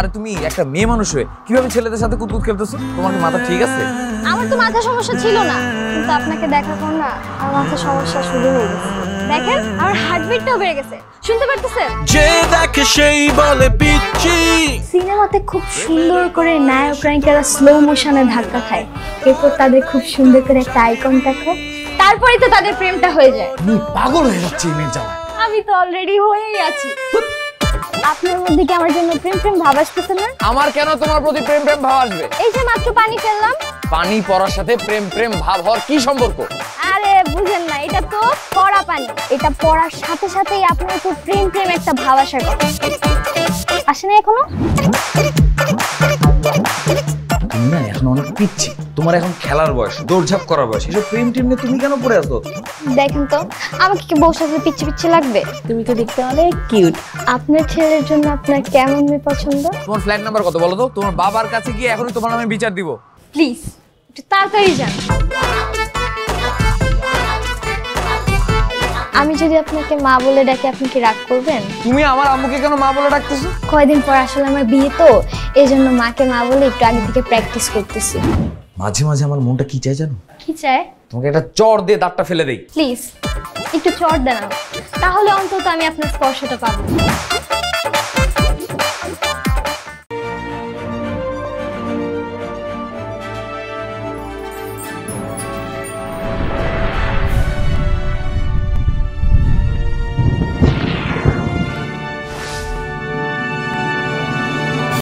আরে তুমি একটা মেয়ে মানুষ হয়ে কীভাবে ছেলেদের সাথে কুতকুত খেলতেছো? তোমার কি মাথা ঠিক আছে? আমার তো মাথা সমস্যা ছিল না কিন্তু আপনাকে দেখার পর না আমার মাথা সমস্যা শুরু হয়ে গেছে। দেখেন আমার হার্টবিটটাও বেড়ে গেছে। শুনতে পারতেছেন? যে দেখে সেই বলে পিচ্ছি। সিনেমাতে খুব সুন্দর করে নায়ক নায়িকারা স্লো মোশনে ধাক্কা খায়। এরপর তাদের খুব সুন্দর করে একটা আই কন্ট্যাক্ট হয় তারপরেই তো তাদের প্রেমটা হয়ে যায়। তুমি পাগল হয়ে যাচ্ছে জ্বালায়। আমি তো অলরেডি হয়েই আছি। আপনার মধ্যে কি আমার জন্য প্রেম প্রেম ভাব আসতেছে না? আমার কেন তোমার প্রতি প্রেম প্রেম ভাব আসবে? এই যে মাত্র পানি ফেললাম। পানি পড়ার সাথে প্রেম প্রেম ভাব হওয়ার কি সম্পর্ক? আরে বুঝেন না এটা তো পড়া পানি। এটা পড়ার সাথে সাথেই আপনার উপর প্রেম প্রেম একটা ভাব আসার কথা। আসে না এখনও? না এখন অনেক পিচ্ছি। তোমার এখন খেলার বয়স দৌড়ঝাঁপ করার বয়স এসব প্রেম টিম নিয়ে তুমি কেন পড়ে আসো দেখেন তো আমাকে কি বউ সাথে পিচ্ছি পিচ্ছি লাগবে? তুমি তো দেখতে অনেক কিউট আপনার ছেলের জন্য আপনার কেমন মেয়ে পছন্দ? তোমার ফ্ল্যাট নাম্বার কত বলো তো? তোমার বাবার কাছে গিয়ে এখনই তোমার নামে বিচার দিব। প্লিজ একটু তাড়াতাড়ি যান। আমি যদি আপনাকে মা বলে ডাকি আপনি কি রাগ করবেন? তুমি আমার আম্মুকে কেন মা বলে ডাকতেছো? কয়দিন পর আসলে আমার বিয়ে তো এই জন্য মাকে মা বলে একটু আগে থেকে প্র্যাকটিস করতেছি। মাঝে মাঝে আমার মনটা কি চায় জানো? কি চায়? তোমাকে একটা চর দিয়ে দাঁতটা ফেলে দেই। প্লিজ একটু চর দেন। তাহলে অন্তত আমি আপনার স্পর্শটা পাবো।